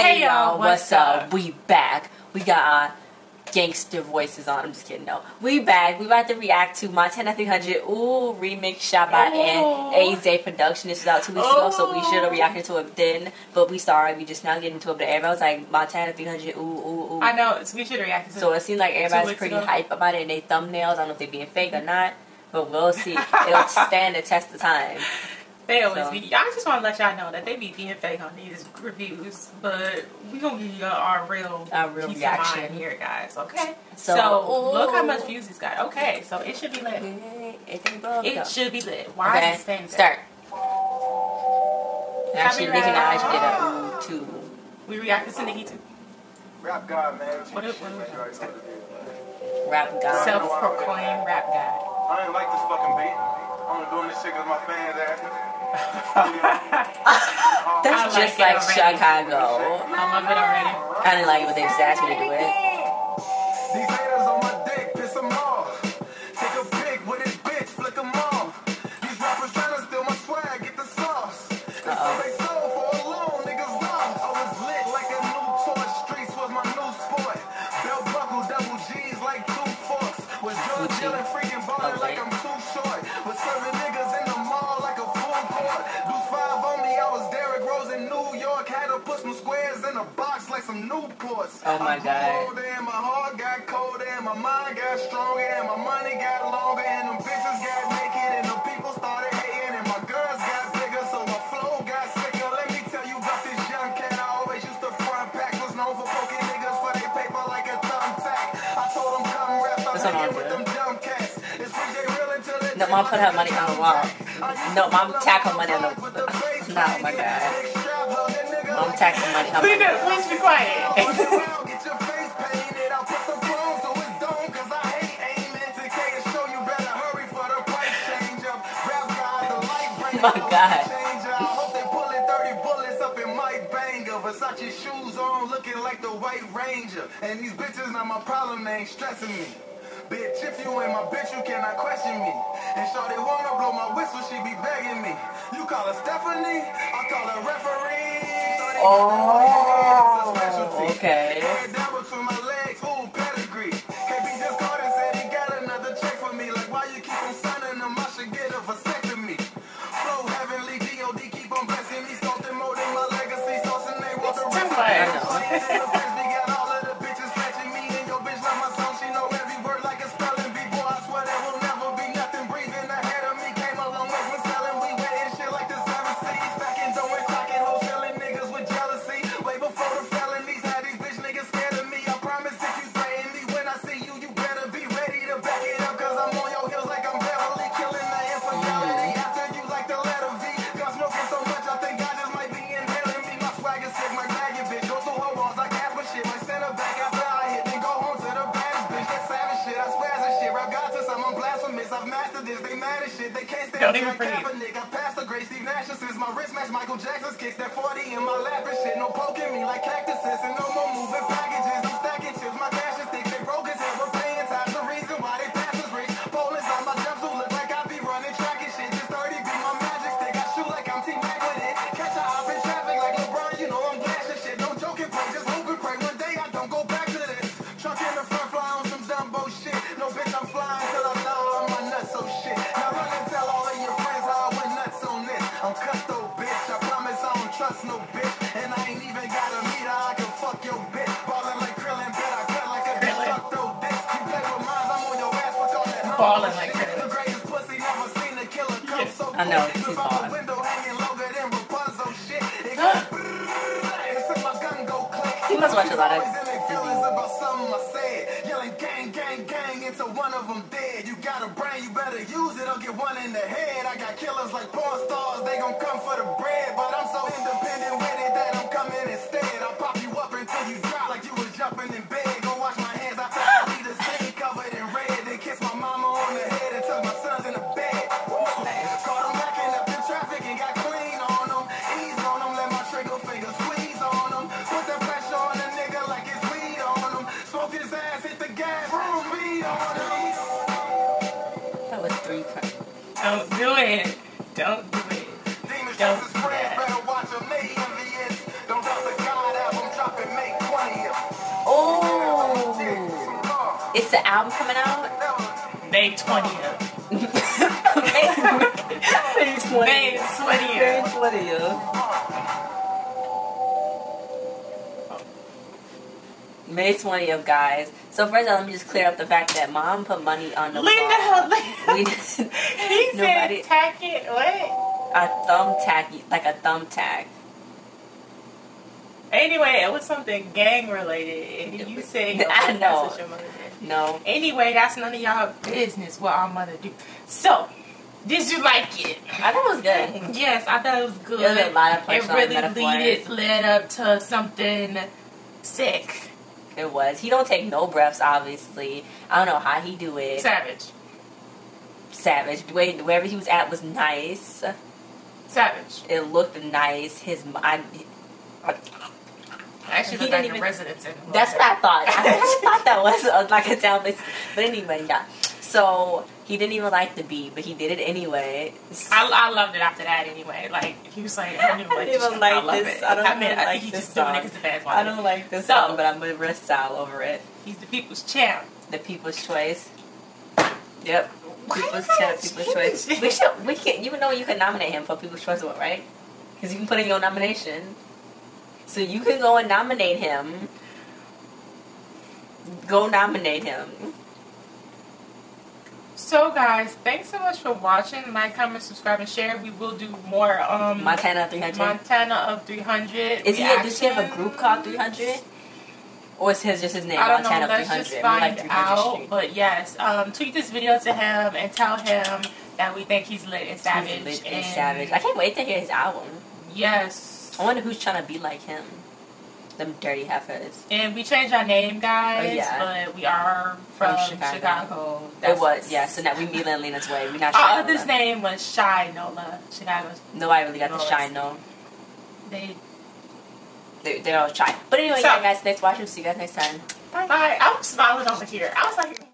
Hey y'all, what's up? We back. We got our gangster voices on. I'm just kidding. No, we back. We about to react to Montana 300 Ooh remix shot by Ooh. AZ production. This was out two weeks ago, so we should have reacted to it then. But we sorry, we just now getting to it. But everybody was like Montana 300 Ooh ooh ooh. I know. We should react to So it seems like everybody's pretty ago. hype about it in their thumbnails. I don't know if they're being fake or not, but we'll see. It'll stand the test of time. They always So. be. I just want to let y'all know that they be being fake on these reviews, but we gonna give you our real, Our real peace of reaction. mind here, guys. Okay. So- So, look how much views it's got. Okay, so it should be lit. It should be lit. Why Okay, is it staying there? start. Actually, Nicki Copyright. Minaj did a ooh too. We reacted ah! to Nicki too. Rap God, man. What is- what is- You already know what it is, man. Rap god. Self-proclaimed rap guy. I ain't like this fucking beat. I'm only doing this shit because my fans asked me. That's like just like already. Chicago. I love it already. I didn't like it, but they just asked me to do it. These haters on my dick, piss 'em off. Take a pic with his bitch, flick 'em off. These rappers tryna steal my swag, get the sauce. They Uh-oh. sold for a loan, niggas lost. I was lit like a new toy, streets was my new sport. Belt buckle, double G's like two forks. Was drug dealing, freaking ballin' Okay. like I'm too short. Was serving to put some squares in a box like some Newports. Oh my I God. older and my heart got colder and my mind got stronger and my money got longer and them bitches got naked and the people started hating and my girls got bigger so my flow got sicker. Let me tell you about this young cat. I always used to front pack. Was known for poking niggas for they paper like a thumbtack. I told them come rap. I'm That's what I'm hanging with them dumb cats. Is PJ real until No, mom put her money on the wall. No, mom tack her money on the. No, my God. Mom tack her money on Please, please be quiet. Get your face painted. I'll put some chrome so it's dome, 'cause I hate aiming. To K to show you better hurry for the price change up. Rap God, the light bringer, My God. changer. I hope they pulling 30 bullets up in Mike Banger. Versace shoes on, looking like the White Ranger. And these bitches not my problem, they ain't stressing me. Bitch, if you ain't my bitch, you cannot question me. And Shorty wanna blow my whistle, she be begging me. You call her Stephanie, I call her referee. Shorty got that Oh, fire, it's a specialty. okay. Between this. They mad as shit. They can't stand me like. Kaepernick. I passed the great Steve Nash since my wrist match Michael Jackson's kicks. That 40 in my lap and shit. No poking me like cactuses. And no more moving packages. I'm stacking chips. My cash is thick. They broke as hell. We're paying time. The reason why they pass is rich. Poland's on my jumpsuit. Look like I be running track and shit. Just 30 be my magic stick. I shoot like I'm T-Mac with a lot of Always in their feelings about something I said. Yelling gang, gang, gang until one of them dead. You got a brain, you better use it or get one in the head. I got killers like porn stars, they gon' come for the bread. That was three cuts. Don't do it. Don't do it. Don't do that. Oh. Is the album coming out? May 20th. May 20th. May 20th. May 20th. May 20th, guys. So first of all, let me just clear up the fact that mom put money on the Leave the wall. hell. We He didn't. said Nobody- tack it. What? A thumbtack, like a thumbtack. Anyway, it was something gang related. And you said I know. That's what your mother did. No. Anyway, that's none of y'all business what our mother do. So, did you like it? I thought it was good. Yes, I thought it was good. There was a lot of it really metaphors. lead, led up to something sick. It was. He don't take no breaths, obviously. I don't know how he do it. Savage. Savage. The way wherever he was at was nice. Savage. It looked nice. His I, Actually, He looked didn't like even- a residence in That's what I thought. I actually thought that was uh, like a town place. But anyway, yeah. So he didn't even like the beat, but he did it anyway. I, I loved it after that anyway. Like, he was like, I don't even like even like I love this. it. I don't I mean, like he's this just doing song. it because the fans I don't like this So- song, but I'm gonna rest style over it. He's the people's champ. The People's Choice. Yep. People's you. People's Choice. We should. We can. You know, you can nominate him for People's Choice Award, right? Because you can put in your nomination. So you can go and nominate him. Go nominate him. So, guys, thanks so much for watching. Like, comment, subscribe, and share. We will do more um, Montana 300. Montana of 300. Is he? A, does he have a group called 300? Or is his just his name? I don't know. Let's 300. just find like out. Street. But yes, um, tweet this video to him and tell him that we think he's lit and savage. He's lit and and savage. I can't wait to hear his album. Yes. I wonder who's trying to be like him. Them dirty heifers. And we changed our name, guys. Oh, yeah. But we are from, From Chicago. Chicago. That's- it was, yeah. So now we Mila and Lina's way. We're not Our shy. other's name was Chi Nola. Chicago's. Nobody really got the No, shine, no. They. They, they're all shy. But anyway, So- yeah, guys, thanks for watching. See you guys next time. Bye. I was smiling over here. I was like.